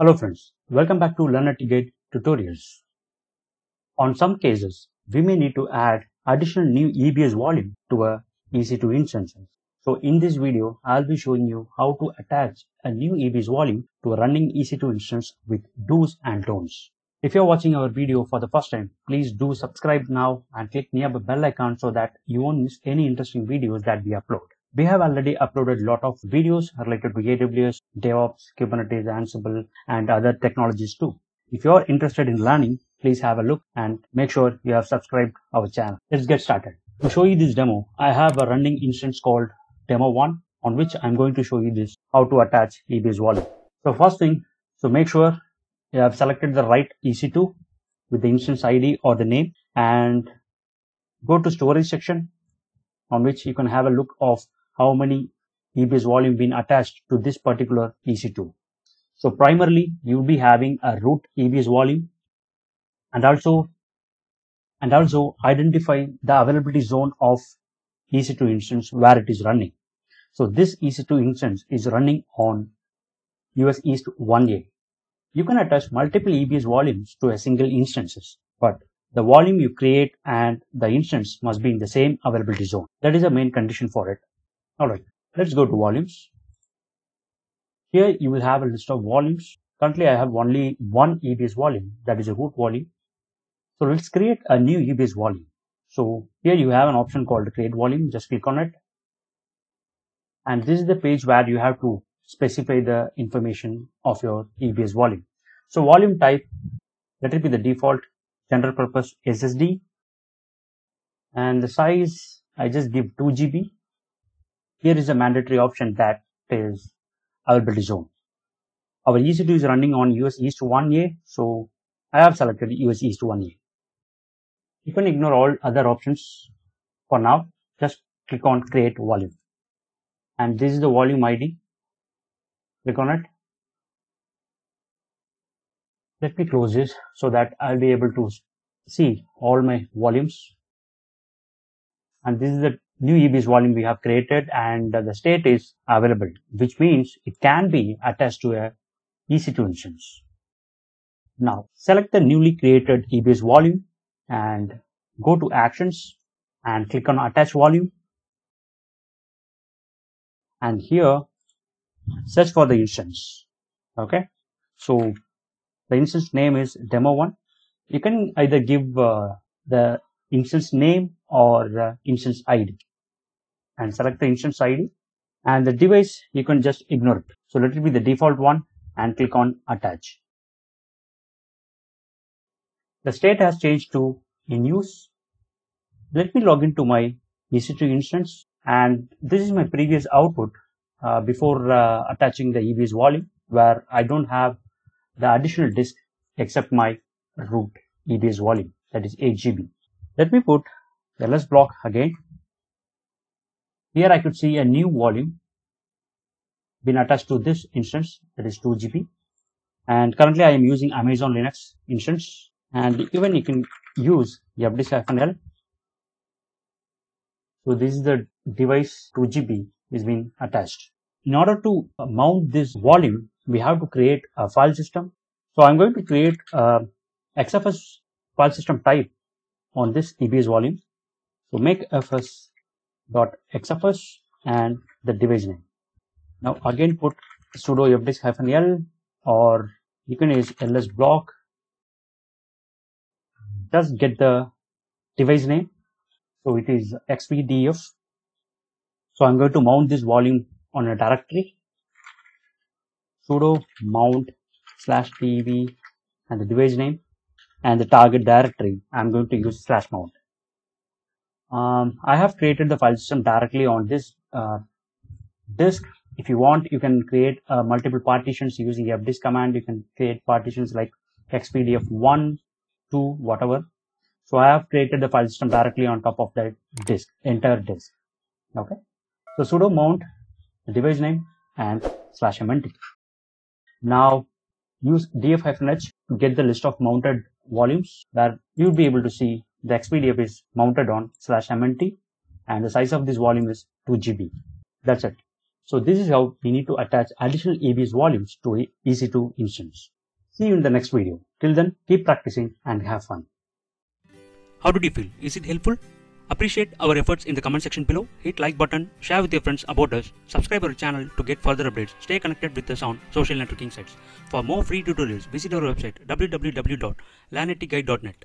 Hello friends, welcome back to LearnITGuide tutorials. On some cases, we may need to add additional new EBS volume to a EC2 instance. So in this video, I'll be showing you how to attach a new EBS volume to a running EC2 instance with do's and don'ts. If you're watching our video for the first time, please do subscribe now and click nearby bell icon so that you won't miss any interesting videos that we upload. We have already uploaded a lot of videos related to AWS, DevOps, Kubernetes, Ansible, and other technologies too. If you're interested in learning, please have a look and make sure you have subscribed our channel. Let's get started. To show you this demo, I have a running instance called demo1 on which I'm going to show you this how to attach EBS volume. So first thing, so make sure you have selected the right EC2 with the instance ID or the name and go to storage section on which you can have a look of how many EBS volume been attached to this particular EC2. So primarily you will be having a root EBS volume and also and also identify the availability zone of EC2 instance where it is running. So this EC2 instance is running on US East 1A. You can attach multiple EBS volumes to a single instances, but the volume you create and the instance must be in the same availability zone. That is the main condition for it. Alright, let's go to volumes. Here you will have a list of volumes. Currently I have only one EBS volume that is a root volume. So let's create a new EBS volume. So here you have an option called create volume. Just click on it. And this is the page where you have to specify the information of your EBS volume. So volume type, let it be the default general purpose SSD. And the size, I just give 2 GB. Here is a mandatory option that is availability zone. Our EC2 is running on US East 1A, so I have selected US East 1A. You can ignore all other options for now. Just click on create volume. And this is the volume ID. Click on it. Let me close this so that I'll be able to see all my volumes. And this is the new EBS volume we have created and the state is available, which means it can be attached to a EC2 instance. Now select the newly created EBS volume and go to actions and click on attach volume. And here search for the instance. Okay. So the instance name is demo1. You can either give uh, the instance name or uh, instance ID and select the instance ID and the device you can just ignore it. So let it be the default one and click on attach. The state has changed to in use. Let me log into my EC2 instance and this is my previous output uh, before uh, attaching the EBS volume where I don't have the additional disk except my root EBS volume that is 8 GB. Let me put the ls block again. Here I could see a new volume been attached to this instance that is 2 GB and currently I am using Amazon Linux instance and even you can use fdisk-l. So this is the device 2 GB is being attached. In order to mount this volume, we have to create a file system. So I'm going to create a XFS file system type on this EBS volume. So make fs dot fs.xfs and the device name. Now again put sudo fdisk-l or you can use ls block. Just get the device name. So it is xvdf. So I'm going to mount this volume on a directory. sudo mount slash dev and the device name and the target directory. I'm going to use slash mount. Um, I have created the file system directly on this uh, disk. If you want, you can create uh, multiple partitions using fdisk command. You can create partitions like xvdf1, 2, whatever. So I have created the file system directly on top of that disk, entire disk. Okay. So sudo mount the device name and slash mnt. Now use df-h to get the list of mounted volumes where you'll be able to see the XVDF is mounted on slash MNT and the size of this volume is 2 GB. That's it. So this is how we need to attach additional EBS volumes to a EC2 instance. See you in the next video. Till then, keep practicing and have fun. How did you feel? Is it helpful? Appreciate our efforts in the comment section below. Hit like button, share with your friends about us, subscribe our channel to get further updates. Stay connected with us on social networking sites. For more free tutorials, visit our website www.learnitguide.net.